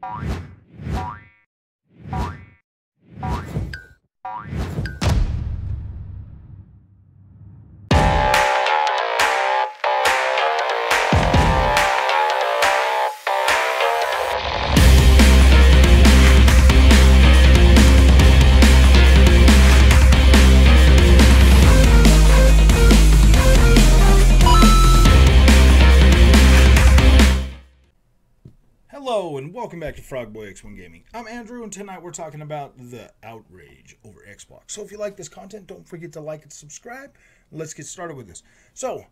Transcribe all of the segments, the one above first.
Bye. Hello and welcome back to Frogboy X1 Gaming. I'm Andrew and tonight we're talking about the outrage over Xbox. So if you like this content, don't forget to like and subscribe. Let's get started with this. So,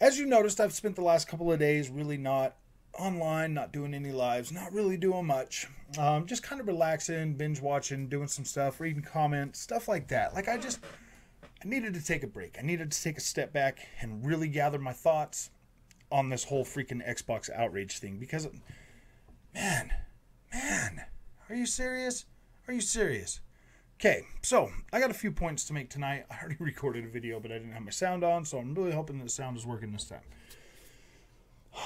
as you noticed, I've spent the last couple of days really not online, not doing any lives, not really doing much. Um, just kind of relaxing, binge watching, doing some stuff, reading comments, stuff like that. Like I just I needed to take a break. I needed to take a step back and really gather my thoughts on this whole freaking Xbox outrage thing because Man, man, are you serious? Are you serious? Okay, so I got a few points to make tonight. I already recorded a video, but I didn't have my sound on, so I'm really hoping the sound is working this time.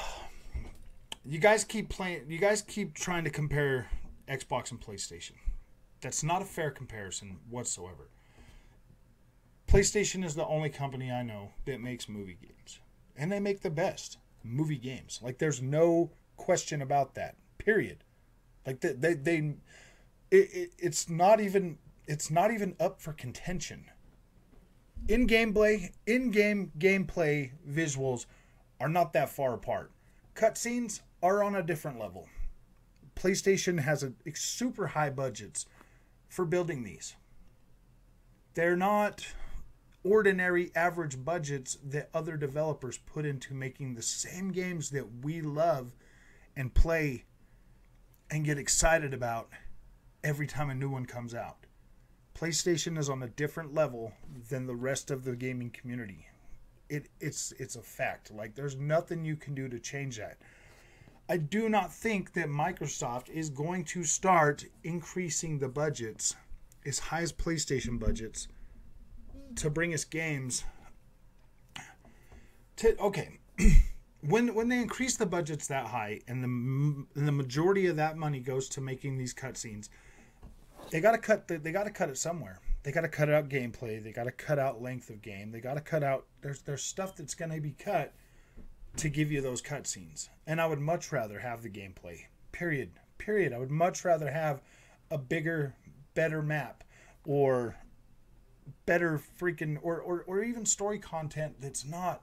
You guys keep playing. You guys keep trying to compare Xbox and PlayStation. That's not a fair comparison whatsoever. PlayStation is the only company I know that makes movie games, and they make the best movie games. Like there's no question about that. Period. Like they they, they it, it, it's not even it's not even up for contention. In gameplay, in game gameplay visuals are not that far apart. Cutscenes are on a different level. PlayStation has a super high budgets for building these. They're not ordinary average budgets that other developers put into making the same games that we love and play and get excited about every time a new one comes out. PlayStation is on a different level than the rest of the gaming community. It it's it's a fact. Like there's nothing you can do to change that. I do not think that Microsoft is going to start increasing the budgets as high as PlayStation budgets to bring us games to okay when when they increase the budgets that high and the and the majority of that money goes to making these cutscenes, they got to cut the, they got to cut it somewhere. They got to cut out gameplay. They got to cut out length of game. They got to cut out there's there's stuff that's going to be cut to give you those cutscenes. And I would much rather have the gameplay. Period. Period. I would much rather have a bigger, better map or better freaking or or, or even story content that's not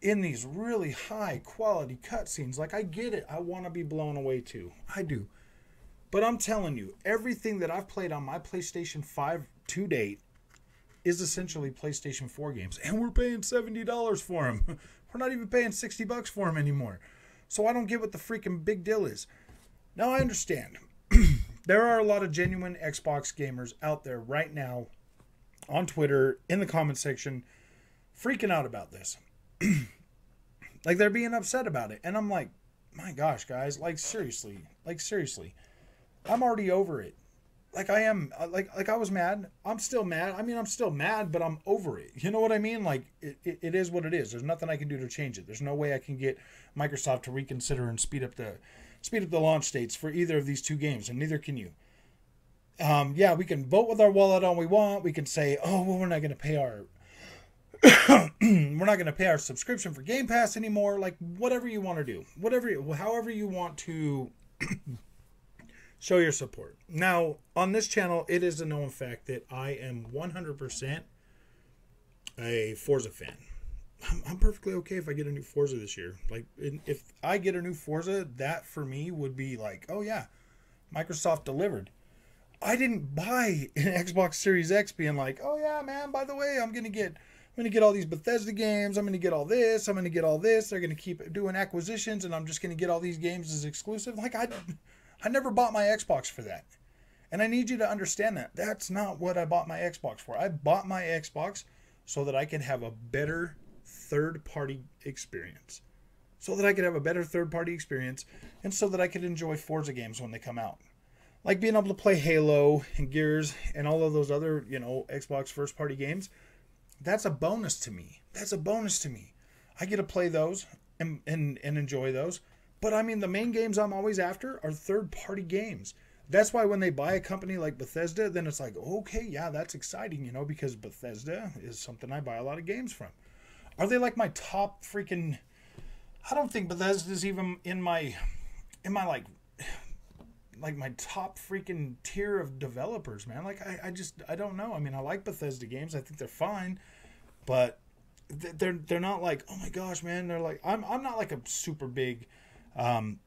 in these really high quality cutscenes. Like, I get it. I want to be blown away too. I do. But I'm telling you, everything that I've played on my PlayStation 5 to date is essentially PlayStation 4 games. And we're paying $70 for them. We're not even paying 60 bucks for them anymore. So I don't get what the freaking big deal is. Now, I understand. there are a lot of genuine Xbox gamers out there right now on Twitter, in the comment section, freaking out about this. like they're being upset about it. And I'm like, my gosh, guys, like seriously, like seriously. I'm already over it. Like I am uh, like like I was mad. I'm still mad. I mean, I'm still mad, but I'm over it. You know what I mean? Like it, it, it is what it is. There's nothing I can do to change it. There's no way I can get Microsoft to reconsider and speed up the speed up the launch dates for either of these two games, and neither can you. Um, yeah, we can vote with our wallet all we want. We can say, oh, well, we're not going to pay our we're not going to pay our subscription for Game Pass anymore. Like whatever you want to do, whatever, however you want to show your support. Now on this channel, it is a known fact that I am 100% a Forza fan. I'm, I'm perfectly okay if I get a new Forza this year. Like if I get a new Forza, that for me would be like, oh yeah, Microsoft delivered. I didn't buy an Xbox Series X being like, oh yeah, man, by the way, I'm gonna get I'm going to get all these Bethesda games. I'm going to get all this. I'm going to get all this. They're going to keep doing acquisitions, and I'm just going to get all these games as exclusive. Like I, I never bought my Xbox for that, and I need you to understand that that's not what I bought my Xbox for. I bought my Xbox so that I can have a better third-party experience, so that I could have a better third-party experience, and so that I could enjoy Forza games when they come out like being able to play Halo and Gears and all of those other, you know, Xbox first party games that's a bonus to me. That's a bonus to me. I get to play those and, and, and enjoy those. But I mean, the main games I'm always after are third party games. That's why when they buy a company like Bethesda, then it's like, okay, yeah, that's exciting, you know, because Bethesda is something I buy a lot of games from. Are they like my top freaking? I don't think Bethesda's even in my, in my like, like my top freaking tier of developers, man. Like I, I just I don't know. I mean, I like Bethesda games. I think they're fine, but they're they're not like oh my gosh, man. They're like I'm I'm not like a super big, um,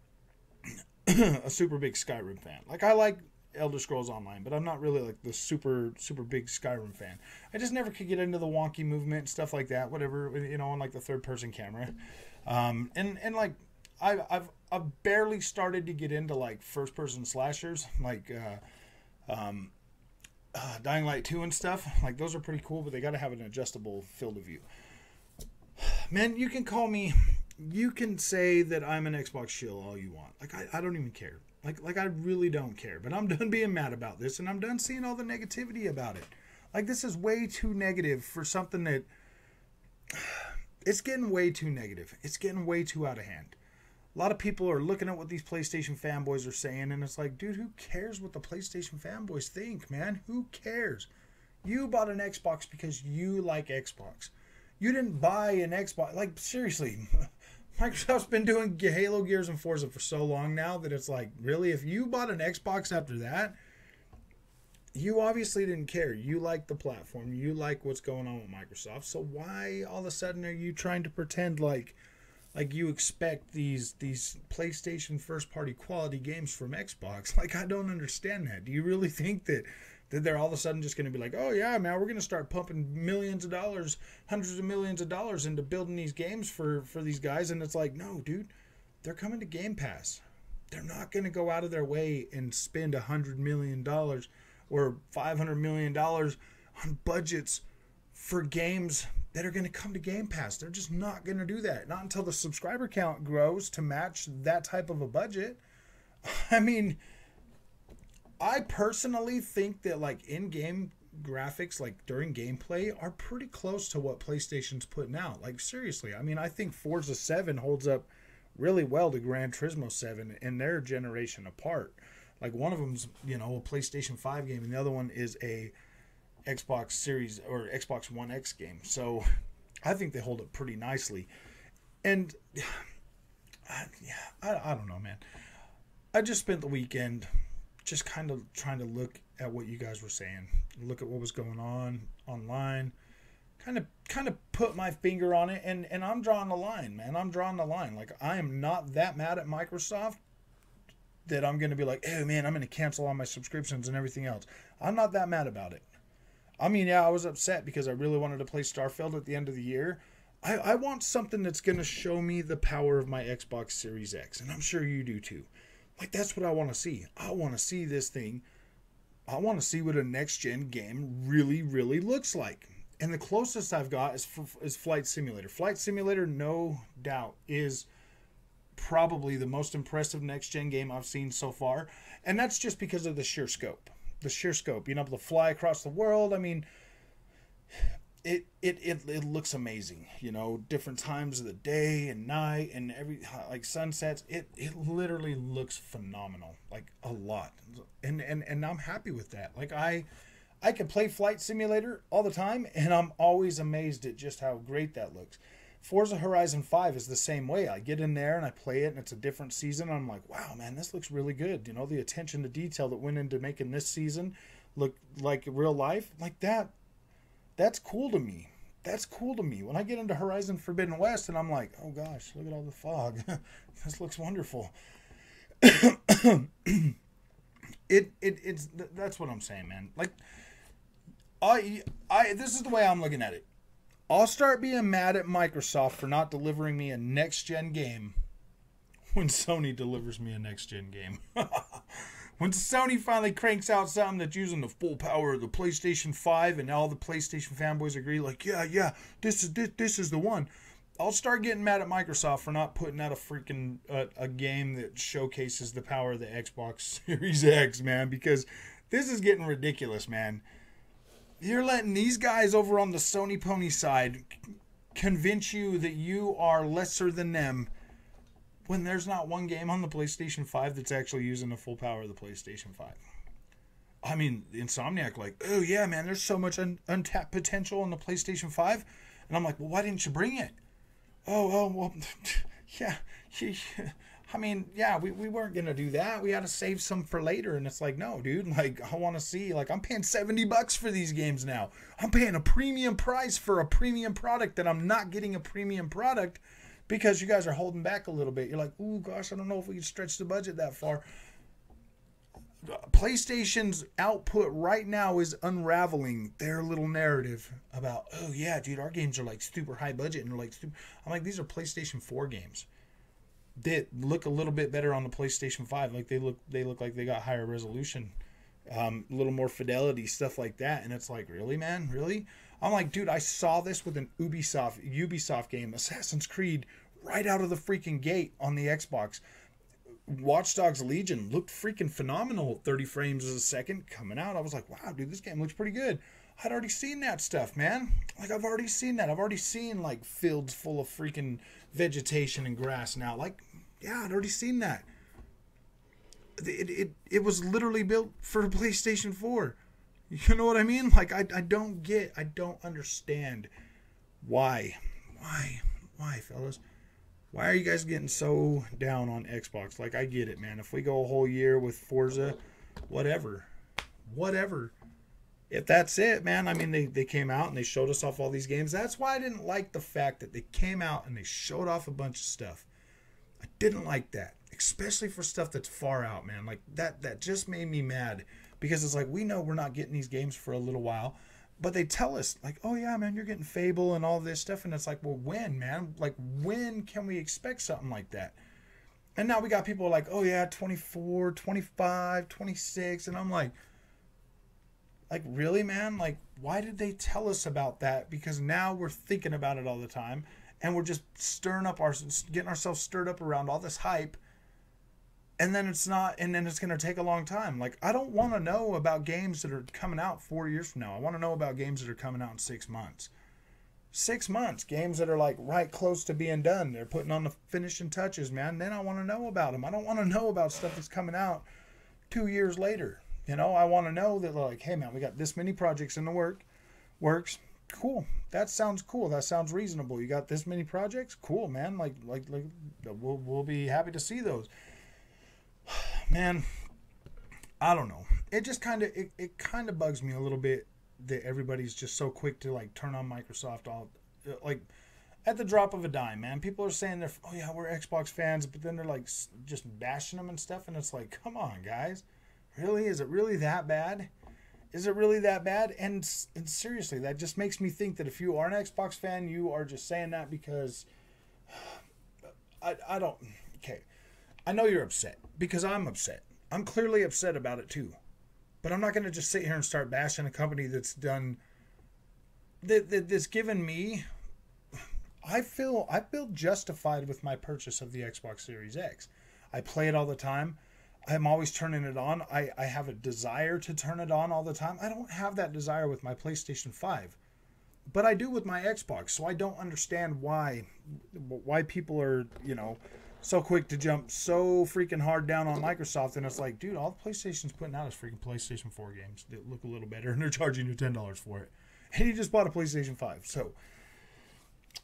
a super big Skyrim fan. Like I like Elder Scrolls Online, but I'm not really like the super super big Skyrim fan. I just never could get into the wonky movement and stuff like that. Whatever you know, on like the third person camera, um, and and like I, I've I've barely started to get into like first person slashers like uh, um, uh, Dying Light two and stuff. Like those are pretty cool, but they got to have an adjustable field of view. Man, you can call me. You can say that I'm an Xbox shill all you want. Like I, I don't even care. Like like I really don't care. But I'm done being mad about this, and I'm done seeing all the negativity about it. Like this is way too negative for something that. It's getting way too negative. It's getting way too out of hand. A lot of people are looking at what these PlayStation fanboys are saying, and it's like, dude, who cares what the PlayStation fanboys think, man? Who cares? You bought an Xbox because you like Xbox. You didn't buy an Xbox. Like, seriously, Microsoft's been doing Halo, Gears, and Forza for so long now that it's like, really, if you bought an Xbox after that, you obviously didn't care. You like the platform. You like what's going on with Microsoft. So why all of a sudden are you trying to pretend like like you expect these these PlayStation first party quality games from Xbox? Like I don't understand that. Do you really think that that they're all of a sudden just going to be like, "Oh yeah, man, we're going to start pumping millions of dollars, hundreds of millions of dollars into building these games for for these guys?" And it's like, "No, dude. They're coming to Game Pass. They're not going to go out of their way and spend a 100 million dollars or 500 million dollars on budgets for games that are going to come to Game Pass. They're just not going to do that. Not until the subscriber count grows to match that type of a budget. I mean, I personally think that like in-game graphics like during gameplay are pretty close to what PlayStation's putting out. Like seriously, I mean, I think Forza 7 holds up really well to Gran Turismo 7 in their generation apart. Like one of them's, you know, a PlayStation 5 game and the other one is a Xbox Series or Xbox One X game. So I think they hold up pretty nicely. And I, yeah, I, I don't know, man. I just spent the weekend just kind of trying to look at what you guys were saying, look at what was going on online, kind of kind of put my finger on it, and and I'm drawing the line, man. I'm drawing the line. Like I am not that mad at Microsoft that I'm going to be like, oh man, I'm going to cancel all my subscriptions and everything else. I'm not that mad about it. I mean, yeah, I was upset because I really wanted to play Starfield at the end of the year. I, I want something that's going to show me the power of my Xbox Series X, and I'm sure you do too. Like, that's what I want to see. I want to see this thing. I want to see what a next gen game really, really looks like. And the closest I've got is, is Flight Simulator. Flight Simulator, no doubt, is probably the most impressive next gen game I've seen so far. And that's just because of the sheer scope the sheer scope, being able to fly across the world. I mean, it it it, it looks amazing. You know, different times of the day and night and every like sunsets. It it literally looks phenomenal, like a lot. And and and I'm happy with that. Like I. I can play Flight Simulator all the time, and I'm always amazed at just how great that looks. Forza Horizon 5 is the same way. I get in there and I play it and it's a different season. I'm like, wow, man, this looks really good. You know, the attention to detail that went into making this season look like real life, like that, that's cool to me. That's cool to me. When I get into Horizon Forbidden West and I'm like, oh gosh, look at all the fog. this looks wonderful. it, it it's that's what I'm saying, man. Like I I this is the way I'm looking at it I'll start being mad at Microsoft for not delivering me a next gen game when Sony delivers me a next gen game. when Sony finally cranks out something that's using the full power of the PlayStation 5 and all the PlayStation fanboys agree like, yeah, yeah, this is this, this is the one. I'll start getting mad at Microsoft for not putting out a freaking uh, a game that showcases the power of the Xbox Series X, man, because this is getting ridiculous, man you're letting these guys over on the Sony Pony side convince you that you are lesser than them when there's not one game on the PlayStation 5 that's actually using the full power of the PlayStation 5. I mean, Insomniac, like, oh yeah, man, there's so much un- untapped potential on the PlayStation 5. And I'm like, well, why didn't you bring it? Oh, oh, well, yeah. I mean, yeah, we, we weren't going to do that. We had to save some for later. And it's like, no, dude, like, I want to see, like, I'm paying 70 bucks for these games now. I'm paying a premium price for a premium product that I'm not getting a premium product because you guys are holding back a little bit. You're like, ooh, gosh, I don't know if we can stretch the budget that far. PlayStation's output right now is unraveling their little narrative about, oh yeah, dude, our games are like super high budget and like super. I'm like, these are PlayStation 4 games that look a little bit better on the PlayStation 5. Like they look, they look like they got higher resolution, um, a little more fidelity, stuff like that. And it's like, really, man, really? I'm like, dude, I saw this with an Ubisoft Ubisoft game, Assassin's Creed, right out of the freaking gate on the Xbox. Watch Dogs Legion looked freaking phenomenal. 30 frames a second coming out. I was like, wow, dude, this game looks pretty good. I'd already seen that stuff, man. Like I've already seen that. I've already seen like fields full of freaking vegetation and grass now. Like, yeah, I'd already seen that. It, it, it was literally built for PlayStation 4. You know what I mean? Like I, I don't get I don't understand why. Why? Why, fellas? why are you guys getting so down on Xbox? Like, I get it, man. If we go a whole year with Forza, whatever, whatever. If that's it, man, I mean, they, they came out and they showed us off all these games. That's why I didn't like the fact that they came out and they showed off a bunch of stuff. I didn't like that, especially for stuff that's far out, man. Like, that, that just made me mad because it's like, we know we're not getting these games for a little while but they tell us like oh yeah man you're getting fable and all this stuff and it's like well when man like when can we expect something like that and now we got people like oh yeah 24 25 26 and i'm like like really man? Like why did they tell us about that? Because now we're thinking about it all the time and we're just stirring up our getting ourselves stirred up around all this hype and then it's not and then it's going to take a long time. Like i don't want to know about games that are coming out four years from now. I want to know about games that are coming out in six months. Six months games that are like right close to being done. They're putting on the finishing touches man. Then i want to know about them i don't want to know about stuff that's coming out two years later you know i want to know that like hey man we got this many projects in the work works. Cool. That sounds cool. That sounds reasonable. You got this many projects? Cool man. Like like, like we'll, we'll be happy to see those. Man, I don't know. It just kind of it, it kind of bugs me a little bit that everybody's just so quick to like turn on Microsoft all uh, like at the drop of a dime, man. People are saying they're oh yeah, we're Xbox fans, but then they're like just bashing them and stuff and it's like, "Come on, guys. Really? Is it really that bad?" Is it really that bad? And, and seriously, that just makes me think that if you are an Xbox fan, you are just saying that because I, I don't. Okay. I know you're upset because I'm upset. I'm clearly upset about it too. But I'm not going to just sit here and start bashing a company that's done that, that that's given me I feel I feel justified with my purchase of the Xbox Series X. I play it all the time. I'm always turning it on. I, I have a desire to turn it on all the time. I don't have that desire with my PlayStation 5. But I do with my Xbox, so I don't understand why why people are, you know, so quick to jump so freaking hard down on Microsoft, and it's like, dude, all the PlayStation's putting out is freaking PlayStation 4 games that look a little better, and they're charging you ten dollars for it, and you just bought a PlayStation 5. So,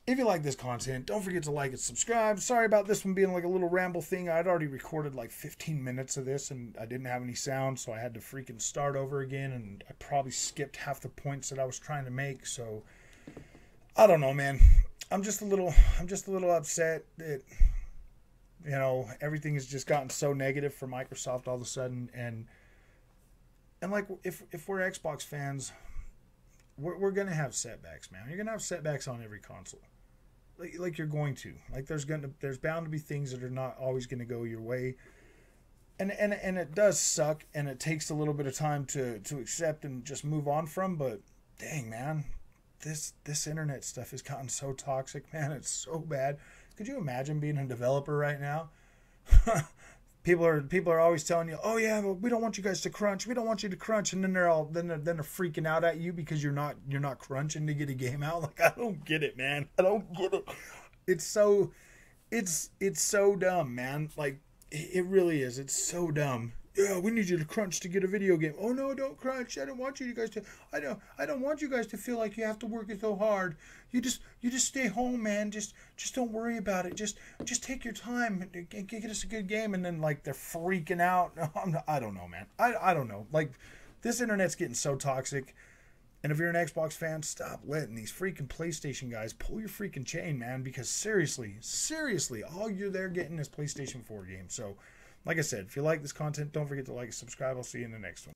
if you like this content, don't forget to like and subscribe. Sorry about this one being like a little ramble thing. I'd already recorded like 15 minutes of this, and I didn't have any sound, so I had to freaking start over again, and I probably skipped half the points that I was trying to make. So, I don't know, man. I'm just a little, I'm just a little upset that you know everything has just gotten so negative for Microsoft all of a sudden and and like if if we're Xbox fans we're, we're gonna have setbacks man. You're gonna have setbacks on every console. Like, like you're going to. Like there's gonna there's bound to be things that are not always gonna go your way. And and and it does suck and it takes a little bit of time to to accept and just move on from but dang man this this internet stuff has gotten so toxic man. It's so bad. Could you imagine being a developer right now? people are people are always telling you, "Oh yeah, we don't want you guys to crunch. We don't want you to crunch," and then they're all then they're, then they're freaking out at you because you're not you're not crunching to get a game out. Like I don't get it, man. I don't get it. It's so it's it's so dumb, man. Like it, it really is. It's so dumb. Yeah, we need you to crunch to get a video game. Oh no, don't crunch. I don't want you guys to. I don't. I don't want you guys to feel like you have to work it so hard. You just. You just stay home, man. Just. Just don't worry about it. Just. Just take your time and get, us a good game. And then like they're freaking out. Not, I don't know, man. I. I don't know. Like, this internet's getting so toxic. And if you're an Xbox fan, stop letting these freaking PlayStation guys pull your freaking chain, man. Because seriously, seriously, all you're there getting is PlayStation 4 games. So, like I said, if you like this content, don't forget to like and subscribe. I'll see you in the next one.